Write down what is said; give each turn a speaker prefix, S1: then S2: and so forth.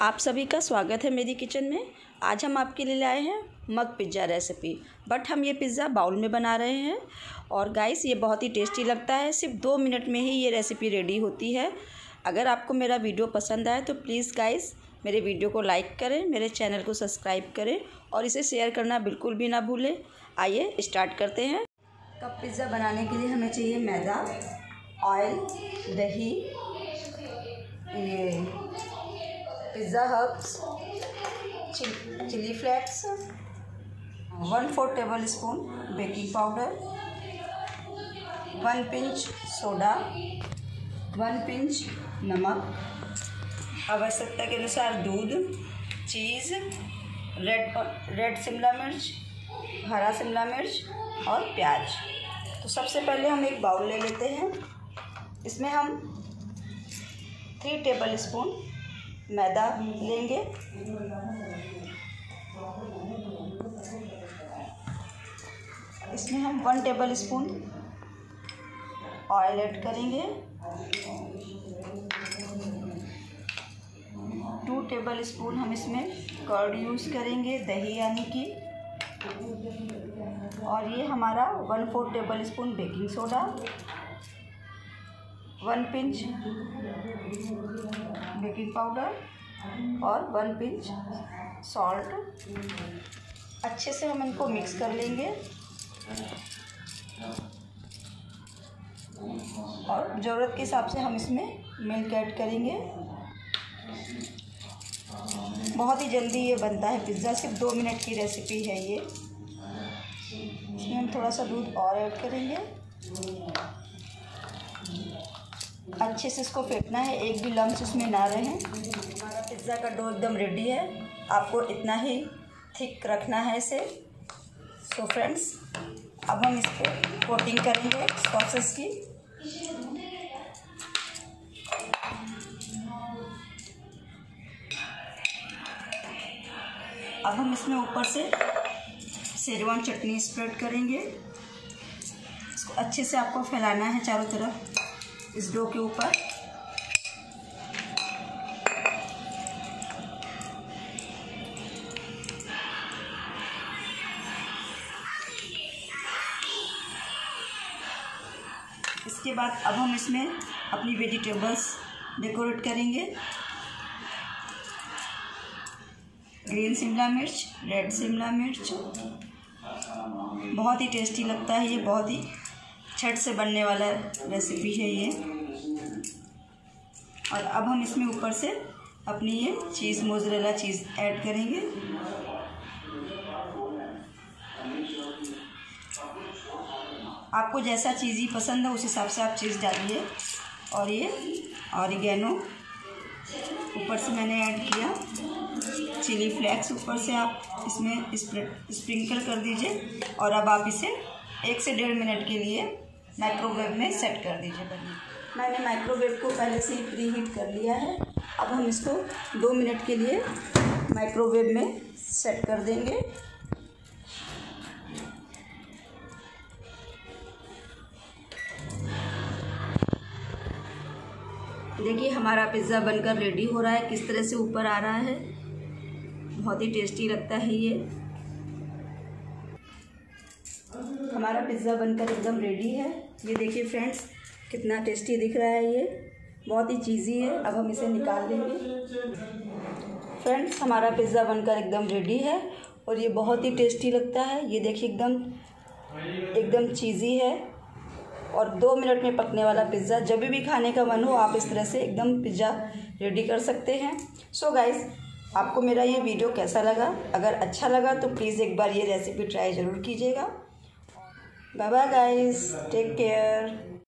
S1: आप सभी का स्वागत है मेरी किचन में। आज हम आपके लिए लाए हैं मग पिज़्ज़ा रेसिपी। बट हम ये पिज़्ज़ा बाउल में बना रहे हैं। और गाइस ये बहुत ही टेस्टी लगता है। सिर्फ़ दो मिनट में ही ये रेसिपी रेडी होती है। अगर आपको मेरा वीडियो पसंद आए तो प्लीज़ गाइस मेरे वीडियो को लाइक करें, मेरे चैनल को सब्सक्राइब करें और इसे शेयर करना बिल्कुल भी ना भूलें। आइए स्टार्ट करते हैं। कप पिज़्ज़ा बनाने के लिए हमें चाहिए मैदा ऑयल दही, ये pizza herbs chilli flakes, one four tablespoon baking powder, one pinch soda, one pinch नमक, आवश्यकता के अनुसार दूध, चीज़, रेड रेड शिमला मिर्च, हरा शिमला मिर्च और प्याज। तो सबसे पहले हम एक बाउल ले लेते हैं। इसमें हम थ्री टेबल स्पून मैदा लेंगे। इसमें हम one tablespoon oil add करेंगे। टू टेबल स्पून हम इसमें कर्ड यूज़ करेंगे दही यानी कि। और ये हमारा one four tablespoon baking soda one pinch baking powder और वन पिंच सॉल्ट अच्छे से हम इनको मिक्स कर लेंगे। और ज़रूरत के हिसाब से हम इसमें मिल्क ऐड करेंगे। बहुत ही जल्दी ये बनता है पिज़्ज़ा सिर्फ़ दो मिनट की रेसिपी है ये। इसमें हम थोड़ा सा दूध और ऐड करेंगे। अच्छे से इसको फेंटना है, एक भी लम्स इसमें ना रहे। हमारा पिज़्ज़ा का डो एकदम रेडी है। आपको इतना ही थिक रखना है इसे। सो so फ्रेंड्स अब हम इसको कोटिंग करेंगे सॉसेस की। अब हम इसमें ऊपर से शेरवान चटनी स्प्रेड करेंगे। इसको अच्छे से आपको फैलाना है चारों तरफ़। इस डो के ऊपर। इसके बाद अब हम इसमें अपनी वेजिटेबल्स डेकोरेट करेंगे। ग्रीन शिमला मिर्च रेड शिमला मिर्च। बहुत ही टेस्टी लगता है ये, बहुत ही छठ से बनने वाला रेसिपी है ये। और अब हम इसमें ऊपर से अपनी ये चीज़ मोजरेला चीज़ ऐड करेंगे। आपको जैसा चीज़ ही पसंद है उस हिसाब से आप चीज़ डालिए। और ये ऑरिगेनो ऊपर से मैंने ऐड किया चिली फ्लेक्स ऊपर से आप इसमें स्प्रिंकल कर दीजिए। और अब आप इसे एक से डेढ़ मिनट के लिए माइक्रोवेव में सेट कर दीजिए बनिए मैंने माइक्रोवेव को पहले से ही प्री हीट कर लिया है। अब हम इसको दो मिनट के लिए माइक्रोवेव में सेट कर देंगे। देखिए, हमारा पिज़्ज़ा बनकर रेडी हो रहा है। किस तरह से ऊपर आ रहा है? बहुत ही टेस्टी लगता है ये। हमारा पिज़्ज़ा बनकर एकदम रेडी है। ये देखिए फ्रेंड्स कितना टेस्टी दिख रहा है ये। बहुत ही चीज़ी है। अब हम इसे निकाल लेंगे। फ्रेंड्स हमारा पिज़्ज़ा बनकर एकदम रेडी है और ये बहुत ही टेस्टी लगता है। ये देखिए एकदम एकदम चीज़ी है। और दो मिनट में पकने वाला पिज़्ज़ा, जब भी खाने का मन हो, आप इस तरह से एकदम पिज़्ज़ा रेडी कर सकते हैं। सो so गाइस आपको मेरा ये वीडियो कैसा लगा? अगर अच्छा लगा तो प्लीज़ एक बार ये रेसिपी ट्राई ज़रूर कीजिएगा। Bye bye, guys. Take care.